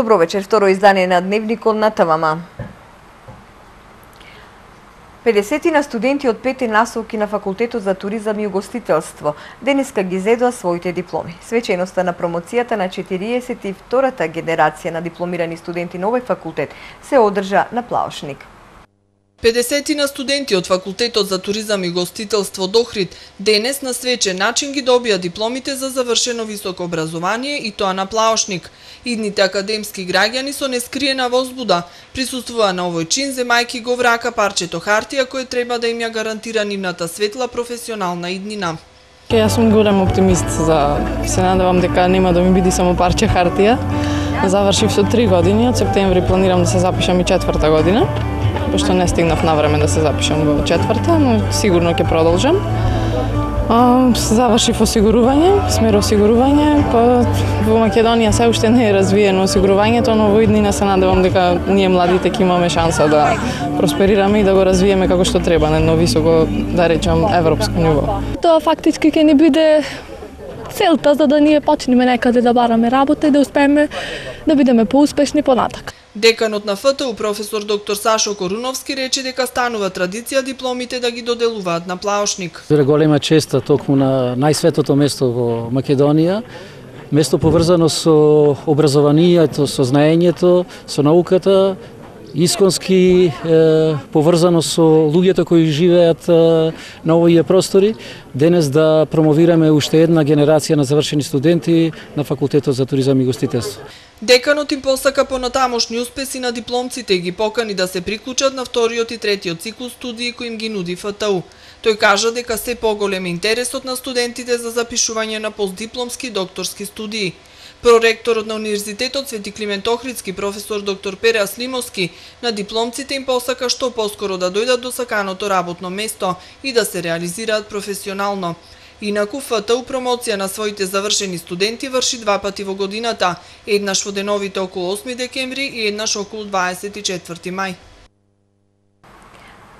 Добро вечер, второ издание на Дневникот на ТВМ. 50 на студенти од пети насоки на Факултетот за туризам и угостителство денеска ги зедоа своите дипломи. Свеченоста на промоцијата на 42-та генерација на дипломирани студенти на овој факултет се одржа на Плаошник. 50 на студенти од Факултетот за туризам и гостителство Дохрид денес на свечен начин ги добија дипломите за завршено високо образование и тоа на Плаошник. Идните академски граѓани со нескриена возбуда присуствува на овој чин земајки го врака парчето хартија кој треба да им ја гарантира нивната светла професионална иднина. Јас сум голем оптимист за се надевам дека нема да ми биде само парче хартија. Завршив со 3 години, од септември планирам да се запишам и четврта година пошто не стигнав на време да се запишам во четврта, но сигурно ќе продолжам. А, завршив осигурување, смер осигурување, па во Македонија се уште не е развиено осигурувањето, но во иднина се надевам дека ние младите ќе имаме шанса да просперираме и да го развиеме како што треба на едно високо, да речам, европско ниво. Тоа фактички ќе ни биде целта за да ние почнеме некаде да бараме работа и да успееме да бидеме поуспешни понатак. Деканот на ФТУ професор доктор Сашо Коруновски рече дека станува традиција дипломите да ги доделуваат на плаошник. Вера голема честа токму на најсветото место во Македонија, место поврзано со образованието, со знаењето, со науката, исконски е, поврзано со луѓето кои живеат е, на овие простори, денес да промовираме уште една генерација на завршени студенти на Факултетот за туризам и гостителство. Деканот им посака понатамошни успеси на дипломците и ги покани да се приклучат на вториот и третиот циклус студии кои им ги нуди ФТУ. Тој кажа дека се поголем интересот на студентите за запишување на постдипломски докторски студии. Проректорот на Универзитетот Свети Климент Охридски, професор доктор Пере Аслимовски, на дипломците им посака што поскоро да дојдат до саканото работно место и да се реализираат професионално. Инаку ФТУ промоција на своите завршени студенти врши два пати во годината, еднаш во деновите околу 8 декември и еднаш околу 24 мај.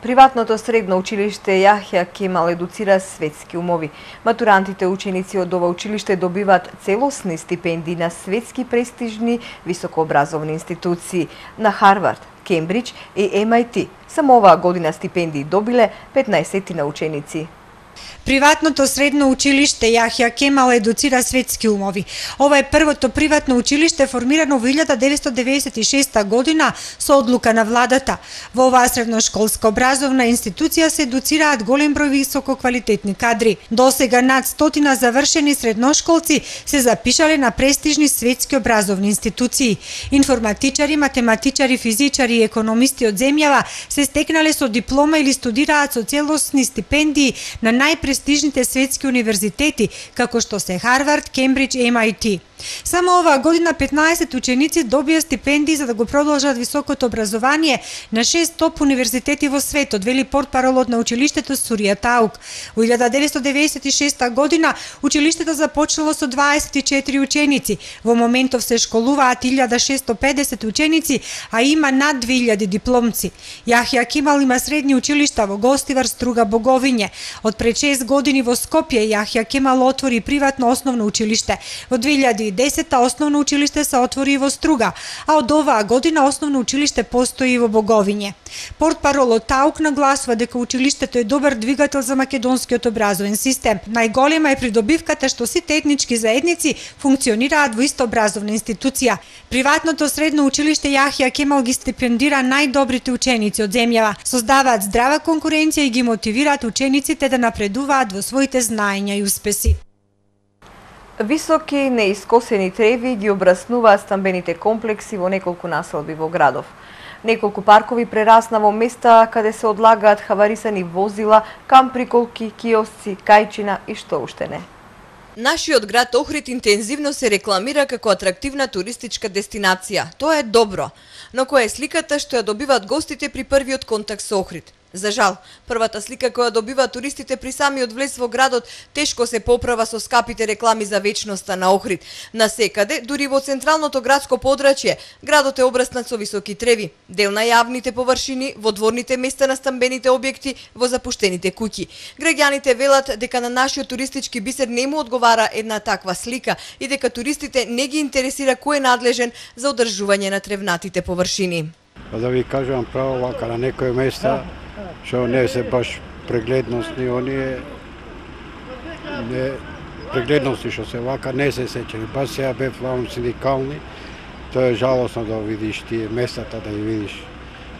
Приватното средно училиште Јахја Кемал едуцира светски умови. Матурантите ученици од ова училиште добиваат целосни стипендии на светски престижни високообразовни институции на Харвард, Кембридж и MIT. Само оваа година стипендии добиле 15 на ученици. Приватното средно училиште Јахја Кемал едуцира светски умови. Ова е првото приватно училиште формирано во 1996 година со одлука на владата. Во оваа средношколска образовна институција се едуцираат голем број високо квалитетни кадри. До сега над стотина завршени средношколци се запишале на престижни светски образовни институции. Информатичари, математичари, физичари и економисти од земјава се стекнале со диплома или студираат со целосни стипендии на најпрестижните светски универзитети, како што се Харвард, Кембридж MIT. Само оваа година 15 ученици добија стипендии за да го продолжат високото образование на 6 топ универзитети во светот, вели портпаролот на училиштето Сурија Таук. Во 1996 година училиштето започнало со 24 ученици. Во моментов се школуваат 1650 ученици, а има над 2000 дипломци. Јахја Кимал има средни училишта во Гостивар, Струга, Боговиње. Од пред 6 години во Скопје Јахја Кемал отвори приватно основно училиште. Во 2010 основно училиште се отвори и во Струга, а од оваа година основно училиште постои и во Боговиње. Портпаролот Таук нагласува дека училиштето е добар двигател за македонскиот образовен систем. Најголема е придобивката што сите етнички заедници функционираат во иста образовна институција. Приватното средно училиште Јахија Кемал ги стипендира најдобрите ученици од земјава, создаваат здрава конкуренција и ги мотивираат учениците да напредуваат во своите знаења и успеси. Високи неискосени треви ги обраснуваат стамбените комплекси во неколку населби во градов. Неколку паркови прерасна во места каде се одлагаат хаварисани возила, камприколки, киосци, кајчина и што уште не. Нашиот град Охрид интензивно се рекламира како атрактивна туристичка дестинација. Тоа е добро. Но која е сликата што ја добиваат гостите при првиот контакт со Охрид? За жал, првата слика која добива туристите при самиот влез во градот тешко се поправа со скапите реклами за вечноста на Охрид. На секаде, дури во централното градско подрачје, градот е обраснат со високи треви, дел на јавните површини, во дворните места на стамбените објекти, во запуштените куќи. Граѓаните велат дека на нашиот туристички бисер не му одговара една таква слика и дека туристите не ги интересира кој е надлежен за одржување на тревнатите површини. Па да ви кажам право, вака на некои места што не се баш прегледностни, оние не прегледности што се вака не се сечени. Баш сега бев ваун синдикални, тоа е жалосно да видиш тие местата, да ги видиш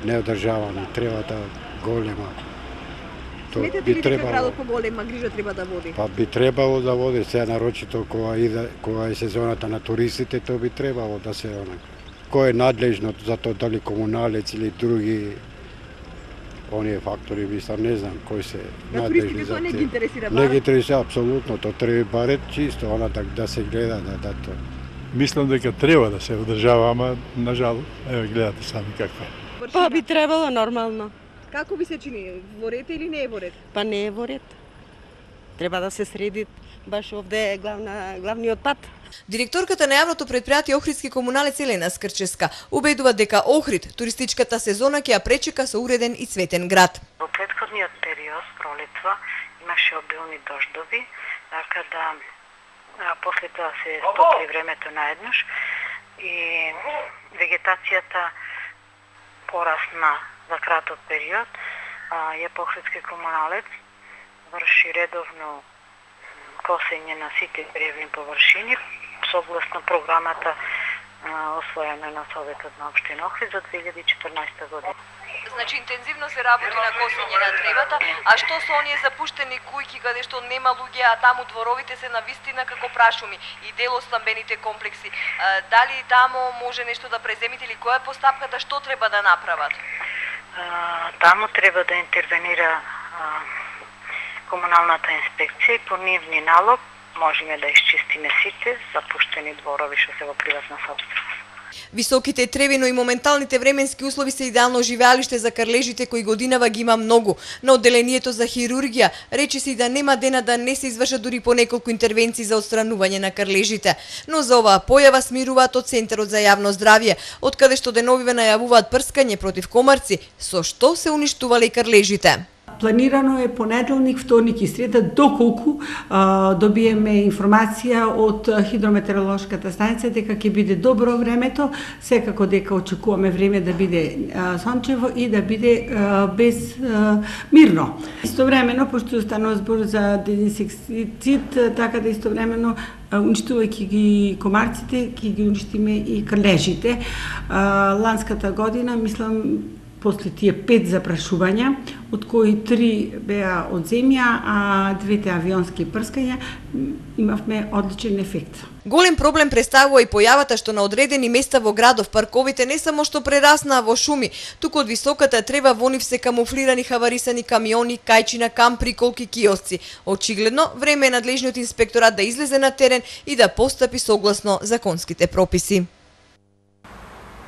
неодржавани, треба да голема. Тоа би требало. градот поголема грижа треба да води? Па би требало да води, сега нарочито кога иде, кога е сезоната на туристите, тоа би требало да се онака. Кој е надлежно за тоа дали комуналец или други оние фактори, мислам, не знам кои се На надлежни за тоа не ги те. интересира Не ги интересира апсолутно, тоа треба барем чисто, она да, да се гледа, да, да тоа. Мислам дека треба да се одржава, ама на жал, еве гледате сами каква е. Па би требало нормално. Како ви се чини? Во ред или не е во ред? Па не е во ред. Треба да се среди баш овде е главна, главниот пат. Директорката на јавното предпријатие Охридски комуналец Елена Скрческа убедува дека Охрид туристичката сезона ќе ја пречека со уреден и цветен град. Во предходниот период, пролетва, имаше обилни дождови, така да а, после тоа се стопли времето наеднаш и вегетацијата порасна за краток период. А, ја Охридски комуналец врши редовно косење на сите древни површини согласно програмата освоена на Советот на Обштина Охрид за 2014 година. Значи интензивно се работи на косење на древата, а што со оние запуштени кујки каде што нема луѓе, а таму дворовите се на вистина како прашуми и дел од стамбените комплекси. Дали таму може нешто да преземите или која е постапката, што треба да направат? А, таму треба да интервенира а, комуналната инспекција и по нивни налог можеме да исчистиме сите запуштени дворови што се во приватна собственост. Високите треви, но и моменталните временски услови се идеално живеалиште за карлежите кои годинава ги има многу. На одделението за хирургија рече се и да нема дена да не се изврша дури по неколку интервенции за отстранување на карлежите. Но за оваа појава смируваат од Центарот за јавно здравје, од каде што деновиве најавуваат прскање против комарци, со што се уништувале и карлежите. Планирано е понеделник, вторник и среда, доколку а, добиеме информација од хидрометеоролошката станица дека ќе биде добро времето, секако дека очекуваме време да биде а, сончево и да биде а, без а, мирно. Истовремено, пошто станува збор за дезинсекцид, така да истовремено уништувајќи ги комарците, ќе ги уништиме и крлежите. А, ланската година, мислам, после тие пет запрашувања, од кои три беа од земја, а двете авионски прскања, имавме одличен ефект. Голем проблем представува и појавата што на одредени места во градов парковите не само што прераснаа во шуми, туку од високата трева во нив се камуфлирани хаварисани камиони, кајчина, кампри, колки киосци. Очигледно, време е надлежниот инспекторат да излезе на терен и да постапи согласно законските прописи.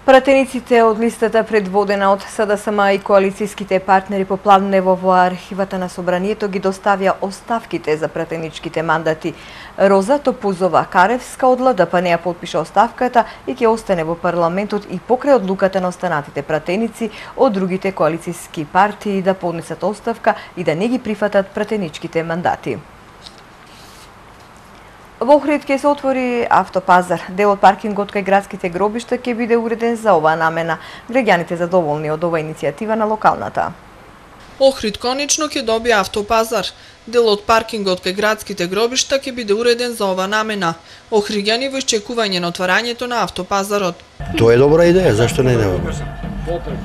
Пратениците од листата предводена од СДСМ и коалицијските партнери по Планево во архивата на Собранието ги доставија оставките за пратеничките мандати. Роза Топузова Каревска од ЛДП па неа подпиша оставката и ќе остане во парламентот и покрај одлуката на останатите пратеници од другите коалицијски партии да поднесат оставка и да не ги прифатат пратеничките мандати. Во Охрид ќе се отвори автопазар. Дел од паркингот кај градските гробишта ќе биде уреден за оваа намена. Граѓаните задоволни од оваа иницијатива на локалната. Охрид конечно ќе добие автопазар. Дел од паркингот кај градските гробишта ќе биде уреден за ова намена. Охриѓани во исчекување на отварањето на автопазарот. Тоа е добра идеја, зашто не е добра?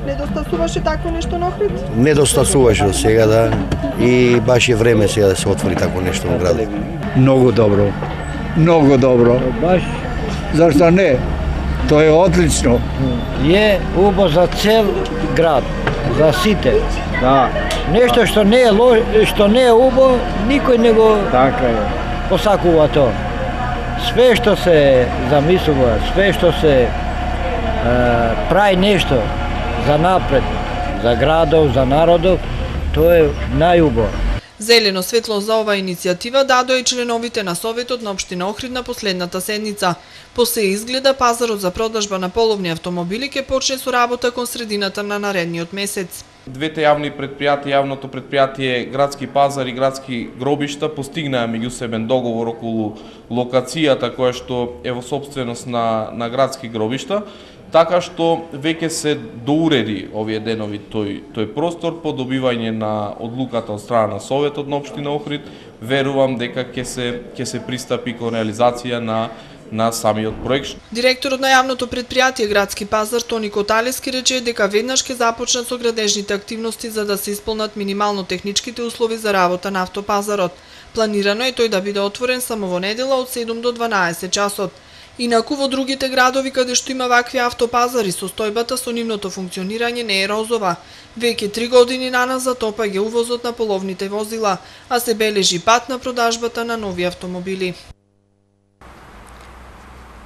Недостасуваше такво нешто на Охрид? Недостасуваше до сега да и баш е време сега да се отвори такво нешто во градот. Многу добро. Многу добро. Баш Зашто не? Тоа е одлично. е убо за цел град, за сите. Да. Нешто што не е ло, што не е убо, никој не го Така е. посакува тоа. Све што се замислува, све што се е, прави нешто за напред, за градов, за народов, Тоа е најубаво. Зелено светло за оваа иницијатива дадоа и членовите на Советот на Обштина Охрид на последната седница. По се изгледа пазарот за продажба на половни автомобили ќе почне со работа кон средината на наредниот месец. Двете јавни предпријатија, јавното предпријатие Градски пазар и Градски гробишта постигнаа меѓусебен договор околу локацијата која што е во собственост на, на Градски гробишта така што веќе се доуреди овие денови тој тој простор по добивање на одлуката од страна на Советот на општина Охрид, верувам дека ќе се ќе се пристапи кон реализација на на самиот проект. Директорот на јавното предпријатие Градски пазар Тони Коталески рече дека веднаш ќе започнат со градежните активности за да се исполнат минимално техничките услови за работа на автопазарот. Планирано е тој да биде отворен само во недела од 7 до 12 часот. Инаку во другите градови каде што има вакви автопазари, состојбата со нивното функционирање не е розова. Веќе три години наназад опаѓа увозот на половните возила, а се бележи пат на продажбата на нови автомобили.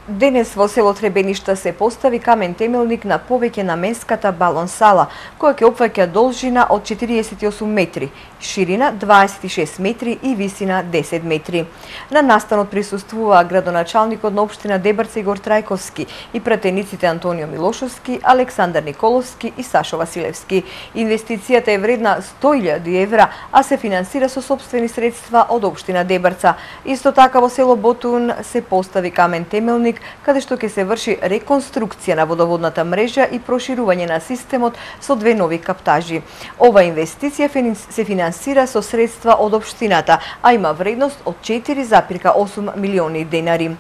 Денес во село Требеништа се постави камен темелник на повеќе наменската балон сала, која ќе опфаќа должина од 48 метри, ширина 26 метри и висина 10 метри. На настанот присуствува градоначалникот на општина Дебарца Игор Трајковски и пратениците Антонио Милошовски, Александар Николовски и Сашо Василевски. Инвестицијата е вредна 100.000 евра, а се финансира со собствени средства од општина Дебарца. Исто така во село Ботун се постави камен темелник каде што ќе се врши реконструкција на водоводната мрежа и проширување на системот со две нови каптажи. Ова инвестиција се финансира со средства од општината, а има вредност од 4,8 милиони денари.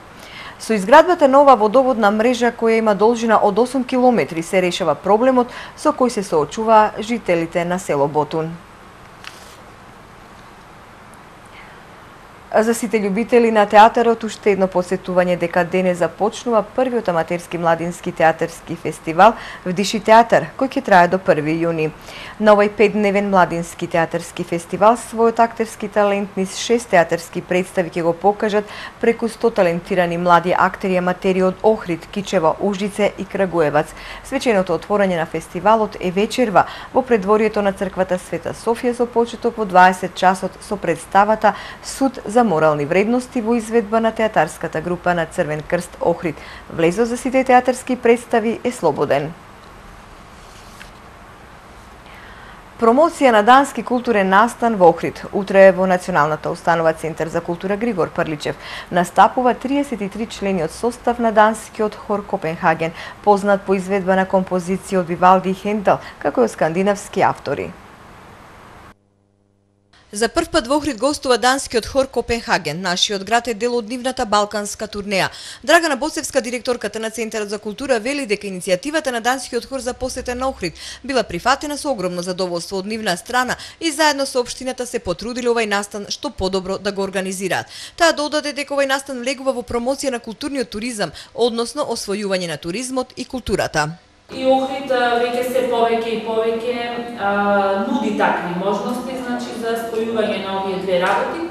Со изградбата на ова водоводна мрежа која има должина од 8 километри се решава проблемот со кој се соочува жителите на село Ботун. За сите љубители на театарот уште едно посетување дека денес започнува првиот аматерски младински театарски фестивал Вдиши театар, кој ќе трае до 1 јуни. На овој петдневен младински театарски фестивал својот актерски талент низ шест театарски представи ќе го покажат преку 100 талентирани млади актери аматери од Охрид, Кичево, Ужице и Крагуевац. Свеченото отворање на фестивалот е вечерва во предворието на црквата Света Софија со почеток во 20 часот со представата Суд за за морални вредности во изведба на театарската група на Црвен крст Охрид. Влезо за сите театарски представи е слободен. Промоција на дански културен настан во Охрид. Утре во Националната установа Центар за култура Григор Прличев настапува 33 члени од состав на данскиот хор Копенхаген, познат по изведба на композиција од Вивалди и Хендел, како и од скандинавски автори. За прв пат во Охрид гостува данскиот хор Копенхаген. Нашиот град е дел од нивната балканска турнеја. Драгана Боцевска, директорката на Центарот за култура, вели дека иницијативата на данскиот хор за посета на Охрид била прифатена со огромно задоволство од нивна страна и заедно со општината се потрудиле овај настан што подобро да го организираат. Таа додаде дека овај настан влегува во промоција на културниот туризам, односно освојување на туризмот и културата. И Охрид веќе се повеќе и повеќе а, нуди такви можности, значи за спојување на овие две работи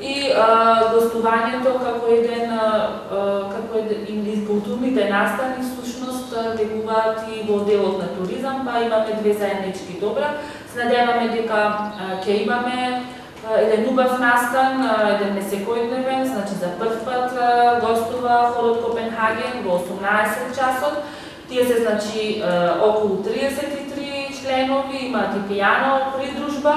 и а, гостувањето како еден а, како еден из културните настани всушност влегуваат и во делот на туризам, па имаме две заеднички добра. Се надеваме дека ќе имаме еден убав настан, еден несекојдневен, значи за прв пат гостува хорот Копенхаген во 18 часот Тие се значи околу 33 членови, имаат и пијано придружба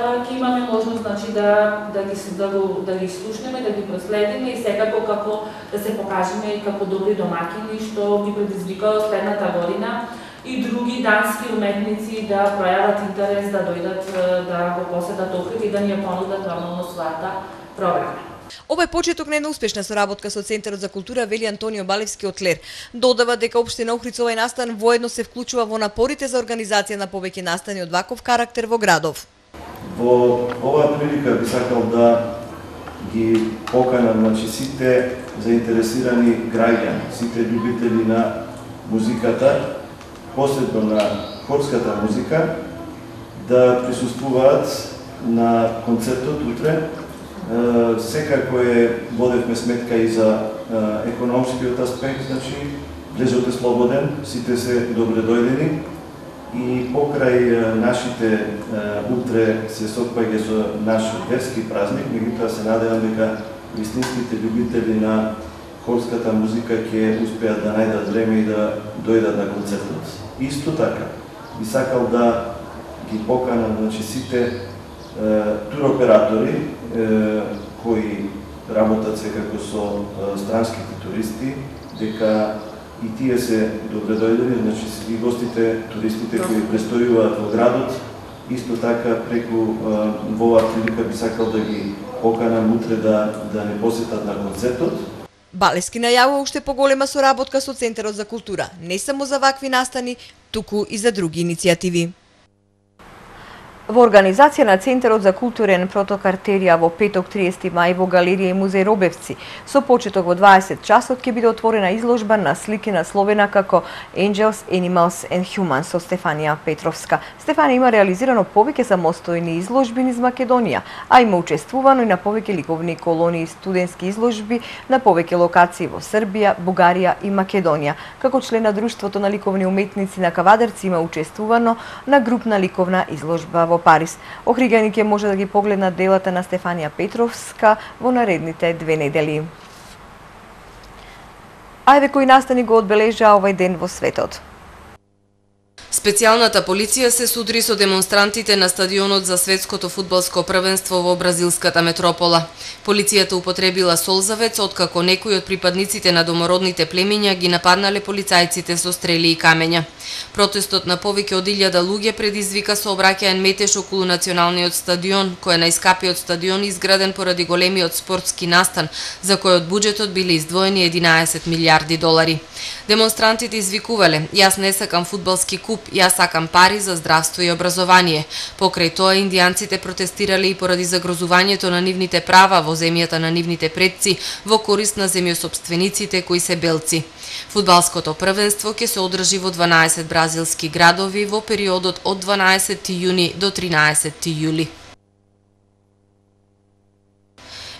ќе имаме можност значи да да ги да, го, да ги слушнеме, да ги проследиме и секако како да се покажеме и како добри домакини што ги предизвикаа следната година и други дански уметници да пројават интерес да дојдат да го посетат Охрид и да ни ја понудат нормално својата програма. Ова е почеток на една успешна соработка со Центарот за култура вели Антонио Балевски од Лер. Додава дека општина Охрид овај настан воедно се вклучува во напорите за организација на повеќе настани од ваков карактер во градов. Во оваа прилика би сакал да ги поканам значи сите заинтересирани граѓани, сите љубители на музиката, посебно на хорската музика, да присуствуваат на концертот утре. Секако е водевме сметка и за економскиот аспект, значи влезот е слободен, сите се добре дојдени и покрај нашите утре се сопаѓа со наш верски празник, меѓутоа се надевам дека вистинските љубители на хорската музика ќе успеат да најдат време и да дојдат на концертот. Исто така, би сакал да ги поканам значи, сите туроператори кои работат секако со странските туристи, дека и тие се добре дојдени, значи и гостите, туристите кои престојуваат во градот, исто така преку во оваа прилика би сакал да ги поканам утре да да не посетат на концертот. Балески најавува уште поголема соработка со Центарот за култура, не само за вакви настани, туку и за други иницијативи. Во организација на Центарот за културен протокартерија во петок 30 мај во Галерија и музеј Робевци, со почеток во 20 часот ќе биде отворена изложба на слики на Словена како Angels, Animals and Humans со Стефанија Петровска. Стефанија има реализирано повеќе самостојни изложби низ Македонија, а има учествувано и на повеќе ликовни колонии и студентски изложби на повеќе локации во Србија, Бугарија и Македонија. Како член на Друштвото на ликовни уметници на Кавадарци има учествувано на групна ликовна изложба во Париз. Охригани ќе може да ги погледнат делата на Стефанија Петровска во наредните две недели. Ајде кои настани го одбележа овај ден во светот. Специјалната полиција се судри со демонстрантите на стадионот за светското фудбалско првенство во бразилската метропола. Полицијата употребила солзавец откако некои од припадниците на домородните племиња ги нападнале полицајците со стрели и камења. Протестот на повеќе од 1000 луѓе предизвика сообраќаен метеж околу националниот стадион, кој е најскапиот стадион изграден поради големиот спортски настан, за кој од буџетот биле издвоени 11 милиарди долари. Демонстрантите извикувале: "Јас не сакам фудбалски куп, ја сакам пари за здравство и образование." Покрај тоа индијанците протестирале и поради загрозувањето на нивните права во земјата на нивните предци во корист на земјособствениците кои се белци. Фудбалското првенство ќе се одржи во 12 бразилски градови во периодот од 12 јуни до 13 јули.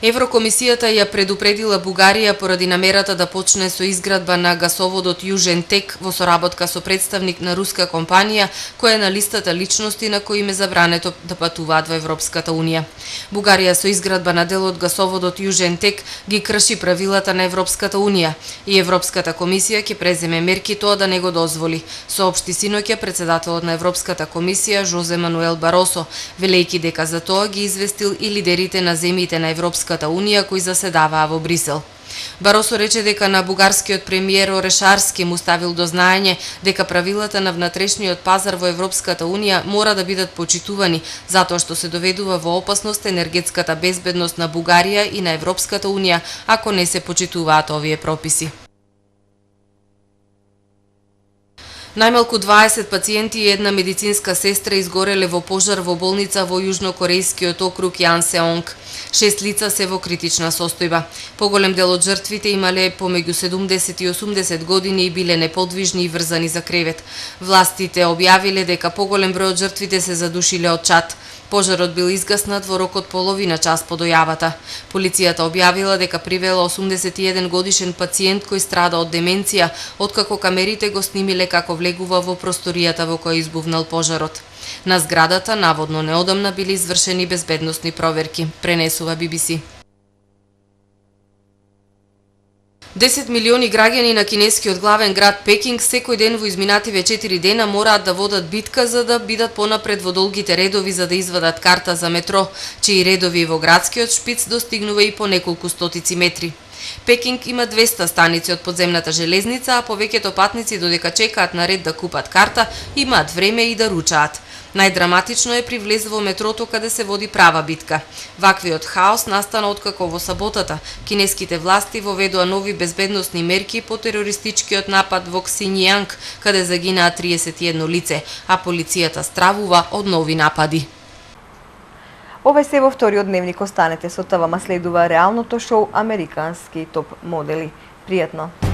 Еврокомисијата ја предупредила Бугарија поради намерата да почне со изградба на гасоводот Јужен Тек во соработка со представник на руска компанија која е на листата личности на кои им е забрането да патуваат во Европската Унија. Бугарија со изградба на делот гасоводот Јужен Тек ги крши правилата на Европската Унија и Европската комисија ќе преземе мерки тоа да не го дозволи, соопшти синоќа председателот на Европската комисија Жозе Мануел Баросо, велејќи дека за тоа ги известил и лидерите на земјите на Европската Европската Унија кои заседаваа во Брисел. Баросо рече дека на бугарскиот премиер Орешарски му ставил до знаење дека правилата на внатрешниот пазар во Европската Унија мора да бидат почитувани, затоа што се доведува во опасност енергетската безбедност на Бугарија и на Европската Унија ако не се почитуваат овие прописи. Најмалку 20 пациенти и една медицинска сестра изгореле во пожар во болница во јужнокорејскиот округ Јансеонг. Шест лица се во критична состојба. Поголем дел од жртвите имале помеѓу 70 и 80 години и биле неподвижни и врзани за кревет. Властите објавиле дека поголем број од жртвите се задушиле од чат. Пожарот бил изгаснат во рок од половина час по дојавата. Полицијата објавила дека привела 81 годишен пациент кој страда од деменција, откако камерите го снимиле како влегува во просторијата во која избувнал пожарот. На зградата наводно неодамна били извршени безбедносни проверки, пренесува BBC. 10 милиони граѓани на кинескиот главен град Пекинг секој ден во изминативе 4 дена мораат да водат битка за да бидат понапред во долгите редови за да извадат карта за метро, чии редови во градскиот шпиц достигнува и по неколку стотици метри. Пекинг има 200 станици од подземната железница, а повеќето патници додека чекаат на ред да купат карта, имаат време и да ручаат. Најдраматично е при влез во метрото каде се води права битка. Ваквиот хаос настана откако во саботата кинеските власти воведоа нови безбедносни мерки по терористичкиот напад во Ксинјанг, каде загинаа 31 лице, а полицијата стравува од нови напади. Ова се во вториот дневник останете со ТВМ следува реалното шоу Американски топ модели. Пријатно!